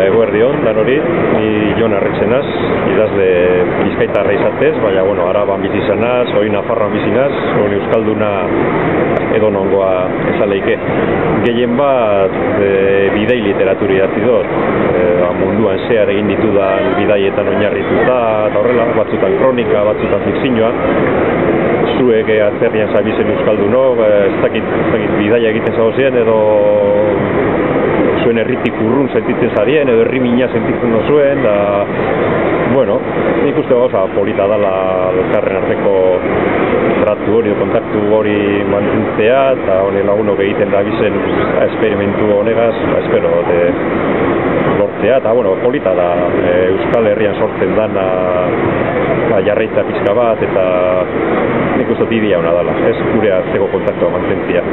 Eguerdion, dan hori, ni Jon Arretxenaz, idazle bizkaitarra izatez, baina, bueno, araban bizi zanaz, hori Nafarroan bizi naz, hori Euskalduna edo nongoa esaleike. Gehien bat, e, bidei literaturi idatzi dut, e, munduan zehar egin ditudan bidaietan oinarrituta, eta horrela, batzutan kronika, batzutan fikzioa, zuek e, atzerrian zabizen Euskaldunok, e, ez dakit, ez dakit bidaia egiten zauzien, edo zuen herritik urrun sentitzen zarien, edo herri mina sentitzen zuen, da, bueno, nik uste gauza polita dala elkarren arteko tratu hori, kontaktu hori mantentzea, eta hone lagunok egiten da bizen esperimentu honegaz, ba, espero, de, lortzea, eta, bueno, polita da e, Euskal Herrian sortzen dana ba, jarraitza pizka bat, eta nik uste didi hona dala, ez gure arteko kontaktua mantentzia.